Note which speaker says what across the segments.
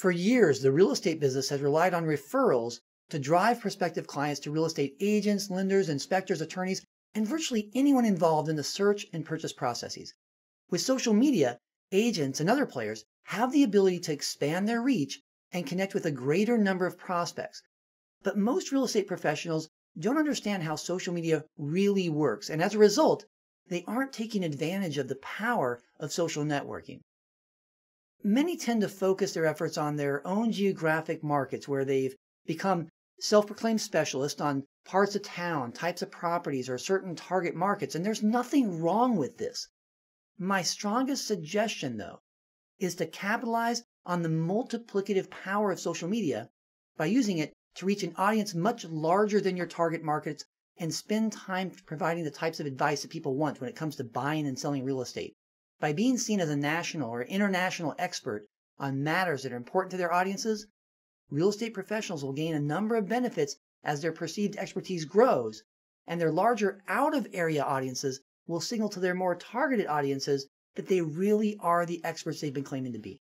Speaker 1: For years, the real estate business has relied on referrals to drive prospective clients to real estate agents, lenders, inspectors, attorneys, and virtually anyone involved in the search and purchase processes. With social media, agents and other players have the ability to expand their reach and connect with a greater number of prospects. But most real estate professionals don't understand how social media really works, and as a result, they aren't taking advantage of the power of social networking. Many tend to focus their efforts on their own geographic markets where they've become self proclaimed specialists on parts of town, types of properties, or certain target markets, and there's nothing wrong with this. My strongest suggestion, though, is to capitalize on the multiplicative power of social media by using it to reach an audience much larger than your target markets and spend time providing the types of advice that people want when it comes to buying and selling real estate. By being seen as a national or international expert on matters that are important to their audiences, real estate professionals will gain a number of benefits as their perceived expertise grows, and their larger out of area audiences will signal to their more targeted audiences that they really are the experts they've been claiming to be.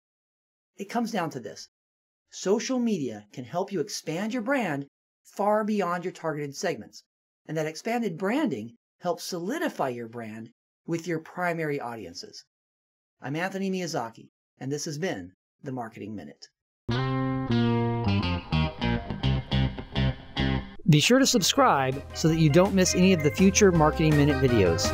Speaker 1: It comes down to this social media can help you expand your brand far beyond your targeted segments, and that expanded branding helps solidify your brand with your primary audiences. I'm Anthony Miyazaki, and this has been the Marketing Minute. Be sure to subscribe so that you don't miss any of the future Marketing Minute videos.